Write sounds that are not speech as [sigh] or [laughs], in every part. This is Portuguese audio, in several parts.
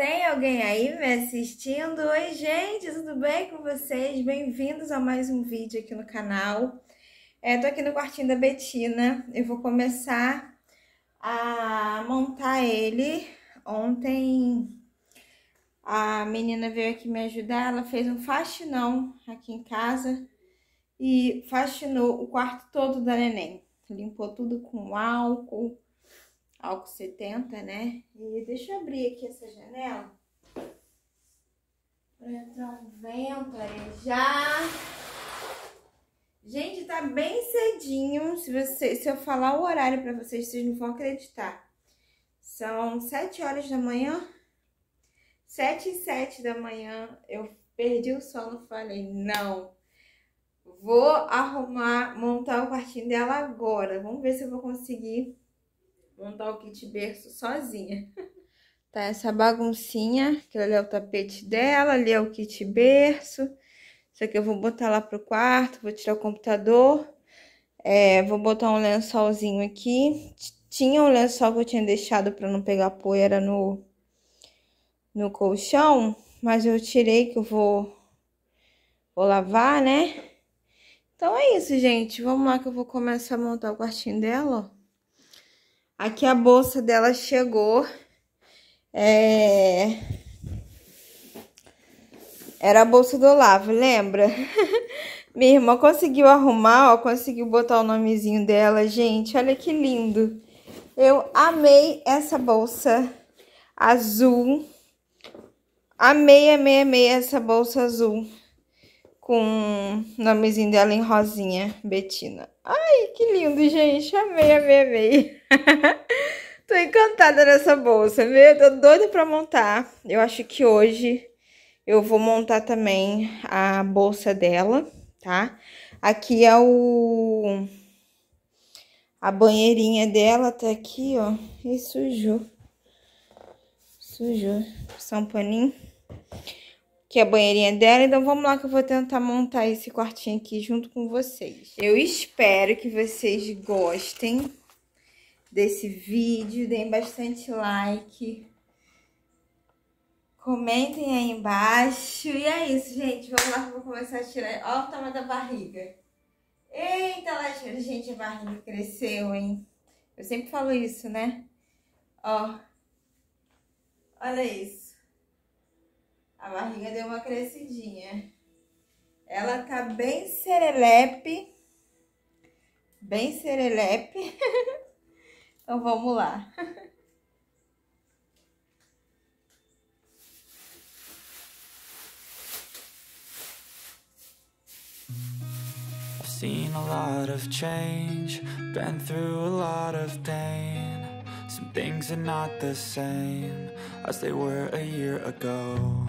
tem alguém aí me assistindo? Oi, gente, tudo bem com vocês? Bem-vindos a mais um vídeo aqui no canal. É, tô aqui no quartinho da Betina. Eu vou começar a montar ele. Ontem a menina veio aqui me ajudar, ela fez um faxinão aqui em casa e faxinou o quarto todo da neném. Limpou tudo com álcool álcool 70, né? E deixa eu abrir aqui essa janela pra entrar um vento arejar. Gente, tá bem cedinho. Se, você, se eu falar o horário pra vocês, vocês não vão acreditar. São 7 horas da manhã. 7 e 7 da manhã. Eu perdi o sono, falei, não. Vou arrumar, montar o quartinho dela agora. Vamos ver se eu vou conseguir montar o kit berço sozinha. Tá essa baguncinha, que ali é o tapete dela, ali é o kit berço. Isso aqui eu vou botar lá pro quarto, vou tirar o computador. É, vou botar um lençolzinho aqui. Tinha um lençol que eu tinha deixado para não pegar poeira no, no colchão, mas eu tirei que eu vou, vou lavar, né? Então é isso, gente. Vamos lá que eu vou começar a montar o quartinho dela, ó. Aqui a bolsa dela chegou. É... Era a bolsa do Olavo, lembra? [laughs] Minha irmã conseguiu arrumar, ó, conseguiu botar o nomezinho dela. Gente, olha que lindo. Eu amei essa bolsa azul. Amei, amei, amei essa bolsa azul. Com o nomezinho dela em rosinha, Betina. Ai, que lindo, gente. Amei, amei, amei. [laughs] tô encantada nessa bolsa, meu. Tô doida pra montar. Eu acho que hoje eu vou montar também a bolsa dela, tá? Aqui é o... A banheirinha dela tá aqui, ó. E sujou. Sujou. Só um paninho que é a banheirinha dela. Então vamos lá que eu vou tentar montar esse quartinho aqui junto com vocês. Eu espero que vocês gostem desse vídeo, deem bastante like. Comentem aí embaixo. E é isso, gente. Vamos lá que eu vou começar a tirar. Olha o tamanho da barriga. Eita, lasqueira. Gente, a barriga cresceu, hein? Eu sempre falo isso, né? Ó. Olha isso. A barriga deu uma crescidinha. Ela tá bem serelepe. Bem serelepe. [laughs] então vamos lá. Seen a lot of change, been through a lot of pain. Some things are not the same as they were a year ago.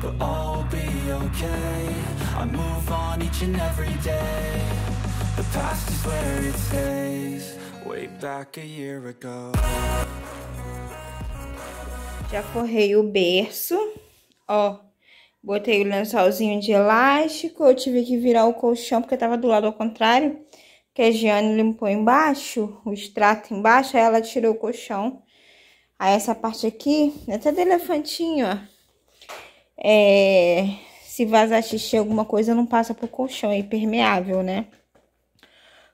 But all will be okay I move on each and every day The past is where it stays Way back a year ago Já forrei o berço, ó. Botei o lençolzinho de elástico, eu tive que virar o colchão porque tava do lado ao contrário. Que a Giane limpou embaixo, o extrato embaixo, aí ela tirou o colchão. Aí essa parte aqui, é até do elefantinho, ó. É, se vazar xixi alguma coisa, não passa pro colchão, é impermeável, né?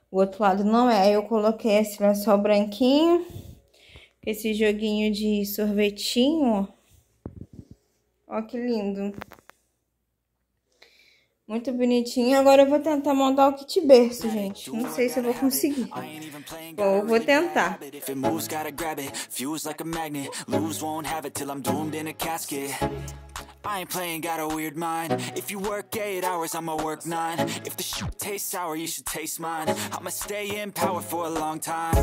O outro lado não é. Aí eu coloquei esse lençol branquinho, esse joguinho de sorvetinho, ó. Ó que lindo. Muito bonitinho. Agora eu vou tentar montar o kit berço, gente. Não sei se eu vou conseguir. Bom, eu vou tentar. I ain't playing, got a weird mind. If you work 8 hours, I'ma work 9 If the shit tastes sour, you should taste mine. I'ma stay in power for a long time.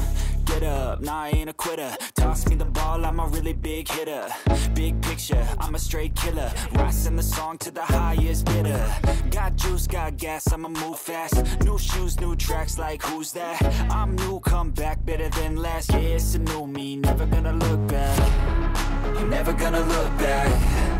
Get up, nah, I ain't a quitter. Toss me the ball, I'm a really big hitter. Big picture, I'm a straight killer. Rising the song to the highest bidder. Got juice, got gas, I'ma move fast. New shoes, new tracks, like who's that? I'm new, come back, better than last Yeah, it's a new me, never gonna look back. Never gonna look back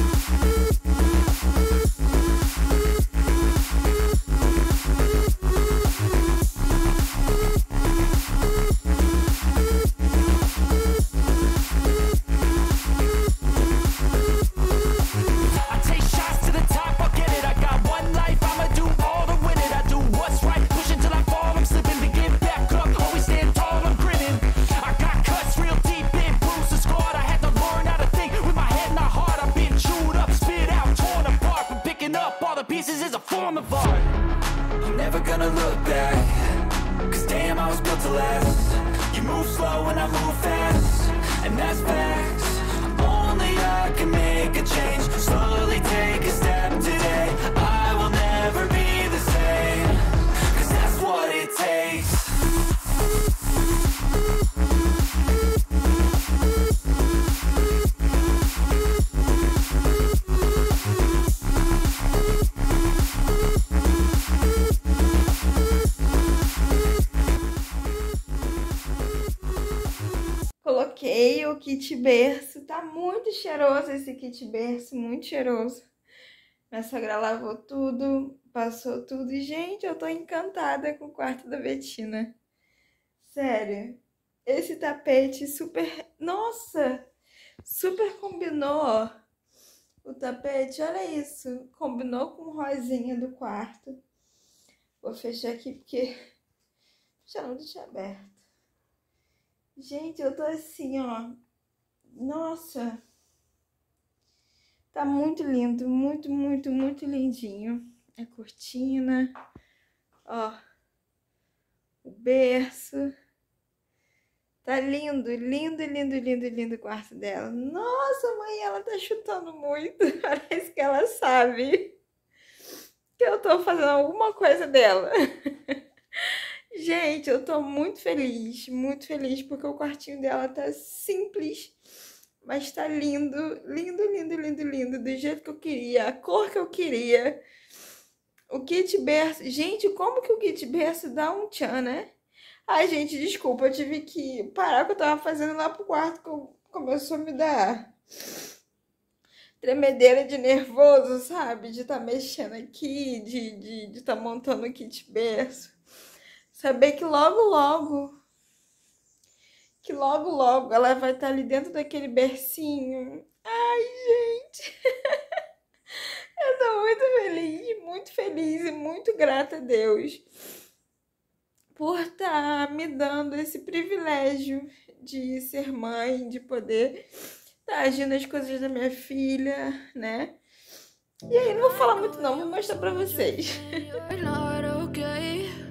Tá muito cheiroso esse kit berço, muito cheiroso. Minha sogra lavou tudo, passou tudo. E, gente, eu tô encantada com o quarto da Betina. Sério. Esse tapete super... Nossa! Super combinou o tapete. Olha isso. Combinou com o rosinha do quarto. Vou fechar aqui porque [laughs] já não deixei aberto. Gente, eu tô assim, ó. Nossa. Tá muito lindo, muito, muito, muito lindinho. A cortina, ó. O berço. Tá lindo, lindo, lindo, lindo, lindo o quarto dela. Nossa, mãe, ela tá chutando muito. [laughs] Parece que ela sabe que eu tô fazendo alguma coisa dela. [laughs] Gente, eu tô muito feliz, muito feliz, porque o quartinho dela tá simples, mas tá lindo, lindo, lindo, lindo, lindo, do jeito que eu queria, a cor que eu queria. O kit berço, gente, como que o kit berço dá um tchan, né? Ai, gente, desculpa, eu tive que parar o que eu tava fazendo lá pro quarto, que eu- começou a me dar tremedeira de nervoso, sabe? De tá mexendo aqui, de, de, de tá montando o kit berço. Saber que logo, logo, que logo, logo ela vai estar ali dentro daquele bercinho. Ai, gente. [laughs] Eu tô muito feliz, muito feliz e muito grata a Deus por estar me dando esse privilégio de ser mãe, de poder estar agindo as coisas da minha filha, né? E aí, não vou falar muito não, vou mostrar pra vocês. [laughs]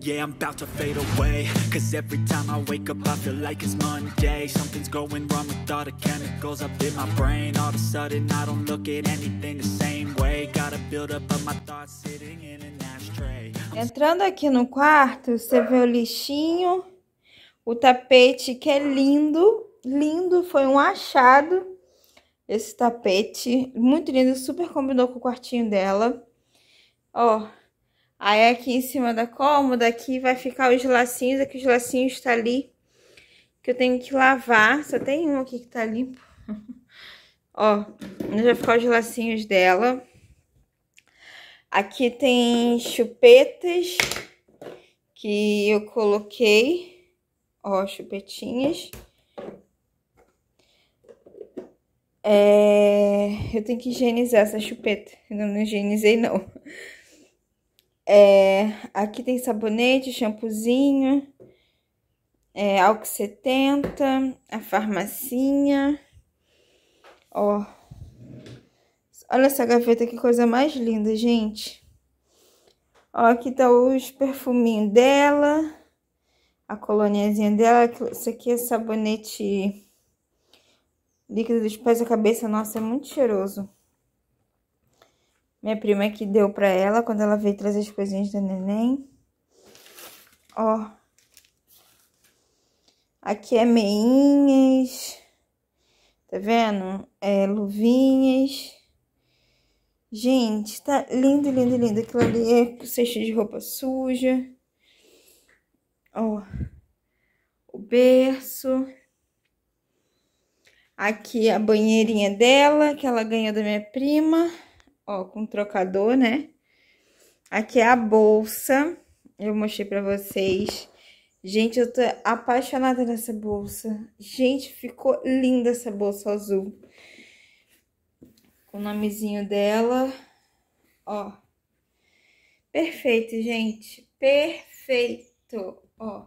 Yeah, I'm about to fade away. Cause every time I wake up I feel like it's Monday. Something's going wrong with all the chemicals up in my brain. All of a sudden I don't look at anything the same way. Gotta build up of my thoughts sitting in an ashtray. Entrando aqui no quarto, você vê o lixinho, o tapete que é lindo, lindo, foi um achado esse tapete, muito lindo, super combinou com o quartinho dela. Ó, Aí aqui em cima da cômoda, aqui vai ficar os lacinhos, aqui os lacinhos tá ali, que eu tenho que lavar, só tem um aqui que tá limpo. [laughs] Ó, já ficar os lacinhos dela. Aqui tem chupetas que eu coloquei, ó, chupetinhas. É, eu tenho que higienizar essa chupeta, eu não higienizei não. [laughs] É, aqui tem sabonete, shampoozinho, é, álcool 70, a farmacinha. Ó. Olha essa gaveta, que coisa mais linda, gente. Ó, aqui tá os perfuminhos dela. A coloniazinha dela. Isso aqui é sabonete líquido dos pés e cabeça. Nossa, é muito cheiroso. Minha prima que deu pra ela quando ela veio trazer as coisinhas da neném. Ó. Aqui é meinhas. Tá vendo? É luvinhas. Gente, tá lindo, lindo, lindo. Aquilo ali é cesto de roupa suja. Ó. O berço. Aqui a banheirinha dela, que ela ganhou da minha prima ó, com trocador, né? Aqui é a bolsa, eu mostrei pra vocês. Gente, eu tô apaixonada nessa bolsa. Gente, ficou linda essa bolsa azul. Com o nomezinho dela, ó. Perfeito, gente. Perfeito, ó.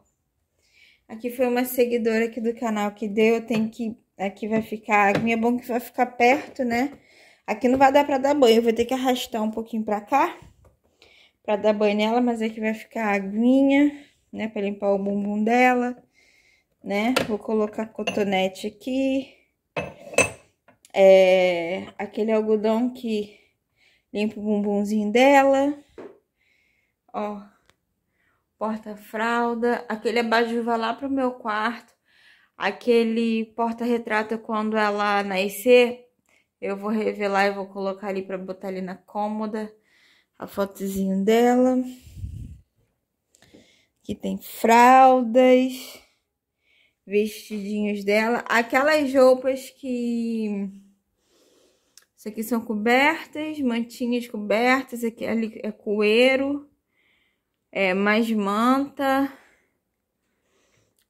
Aqui foi uma seguidora aqui do canal que deu, tem que... Aqui vai ficar... É bom que vai ficar perto, né? Aqui não vai dar pra dar banho, eu vou ter que arrastar um pouquinho pra cá. Pra dar banho nela, mas aqui vai ficar aguinha, né? Pra limpar o bumbum dela, né? Vou colocar cotonete aqui. É, aquele algodão que limpa o bumbumzinho dela. Ó. Porta-fralda. Aquele abajur vai lá pro meu quarto. Aquele porta-retrato quando ela nascer eu vou revelar e vou colocar ali para botar ali na cômoda a fotozinho dela. Aqui tem fraldas, vestidinhos dela. Aquelas roupas que... Isso aqui são cobertas, mantinhas cobertas. Aqui ali é coeiro, é mais manta.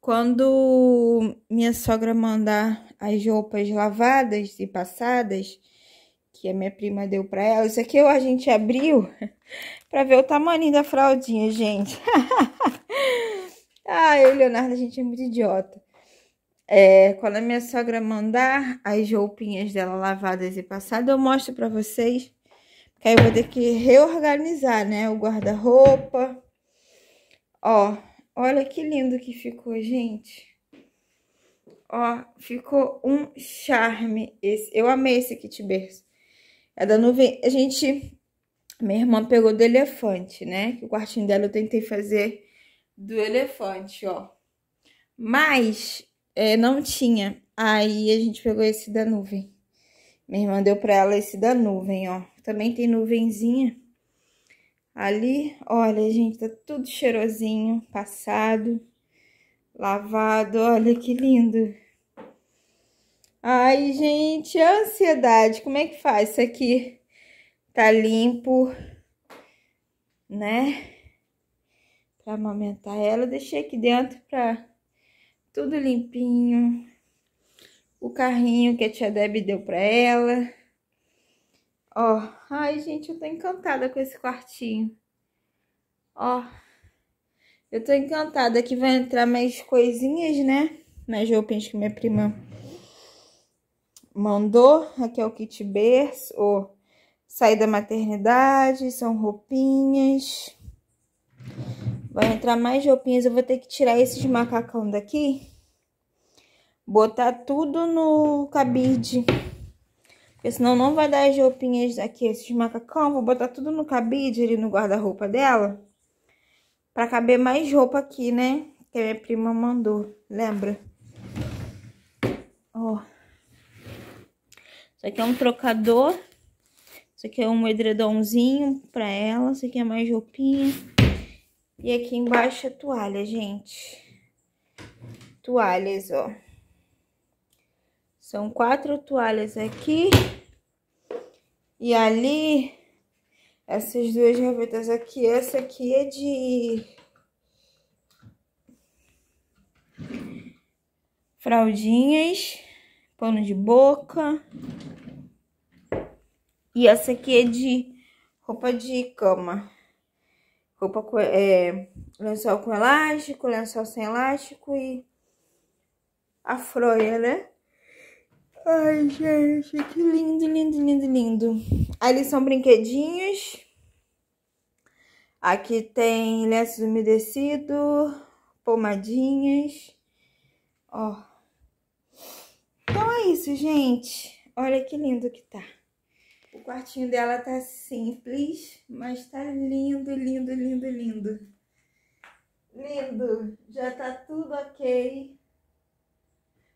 Quando minha sogra mandar as roupas lavadas e passadas, que a minha prima deu para ela, isso aqui a gente abriu [laughs] para ver o tamanho da fraldinha, gente. [laughs] Ai, Leonardo, a gente é muito idiota. É, quando a minha sogra mandar as roupinhas dela lavadas e passadas, eu mostro para vocês. Que aí eu vou ter que reorganizar, né? O guarda-roupa. Ó, Olha que lindo que ficou, gente. Ó, ficou um charme esse. Eu amei esse kit berço. É da nuvem. A gente... Minha irmã pegou do elefante, né? Que o quartinho dela eu tentei fazer do elefante, ó. Mas é, não tinha. Aí a gente pegou esse da nuvem. Minha irmã deu pra ela esse da nuvem, ó. Também tem nuvenzinha. Ali, olha, gente, tá tudo cheirosinho, passado, lavado, olha que lindo. Ai, gente, ansiedade, como é que faz? Isso aqui tá limpo, né? Pra amamentar ela, deixei aqui dentro pra tudo limpinho. o carrinho que a tia Debbie deu pra ela. Ó, ai, gente, eu tô encantada com esse quartinho. Ó, eu tô encantada que vai entrar mais coisinhas, né? Mais roupinhas que minha prima mandou. Aqui é o kit berço, ou sair da maternidade, são roupinhas. Vai entrar mais roupinhas, eu vou ter que tirar esses macacão daqui. Botar tudo no cabide. Porque senão não vai dar as roupinhas aqui, esses macacão. Vou botar tudo no cabide ali no guarda-roupa dela. Pra caber mais roupa aqui, né? Que a minha prima mandou, lembra? Ó. Isso aqui é um trocador. Isso aqui é um edredomzinho pra ela. Isso aqui é mais roupinha. E aqui embaixo é toalha, gente. Toalhas, ó. São quatro toalhas aqui. E ali, essas duas gavetas aqui. Essa aqui é de... Fraldinhas, pano de boca. E essa aqui é de roupa de cama. Roupa com, é, lençol com elástico, lençol sem elástico e a froia, né? Ai, gente, que lindo, lindo, lindo, lindo. Ali são brinquedinhos. Aqui tem lenço umedecido, pomadinhas. Ó. Então é isso, gente. Olha que lindo que tá. O quartinho dela tá simples, mas tá lindo, lindo, lindo, lindo. Lindo. Já tá tudo ok.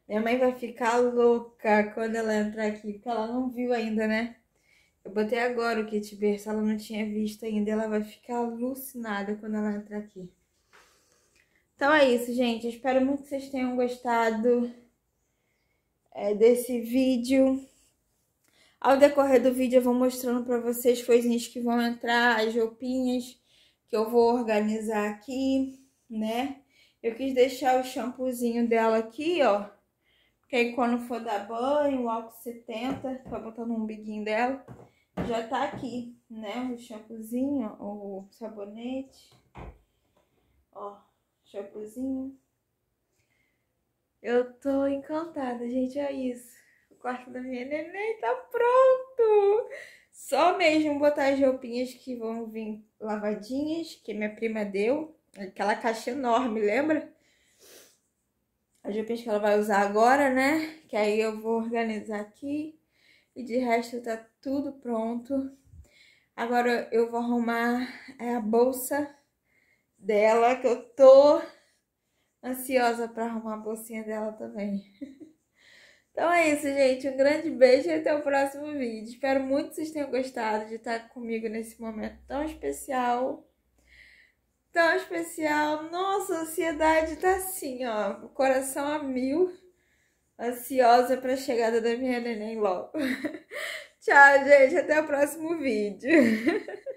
Minha mãe vai ficar louca quando ela entrar aqui, porque ela não viu ainda, né? Eu botei agora o kit berço, ela não tinha visto ainda. Ela vai ficar alucinada quando ela entrar aqui. Então é isso, gente. Espero muito que vocês tenham gostado é, desse vídeo. Ao decorrer do vídeo eu vou mostrando pra vocês coisinhas que vão entrar, as roupinhas que eu vou organizar aqui, né? Eu quis deixar o shampoozinho dela aqui, ó que aí quando for dar banho, o álcool 70, pra botar no umbiguinho dela, já tá aqui, né? O shampoozinho, o sabonete. Ó, shampoozinho. Eu tô encantada, gente, é isso. O quarto da minha neném tá pronto! Só mesmo botar as roupinhas que vão vir lavadinhas, que minha prima deu. Aquela caixa enorme, lembra? A roupinhas que ela vai usar agora, né? Que aí eu vou organizar aqui. E de resto tá tudo pronto. Agora eu vou arrumar é, a bolsa dela, que eu tô ansiosa pra arrumar a bolsinha dela também. [laughs] Então é isso, gente. Um grande beijo e até o próximo vídeo. Espero muito que vocês tenham gostado de estar comigo nesse momento tão especial tão especial. Nossa, a ansiedade tá assim, ó. Coração a mil. Ansiosa pra chegada da minha neném logo. [laughs] Tchau, gente. Até o próximo vídeo. [laughs]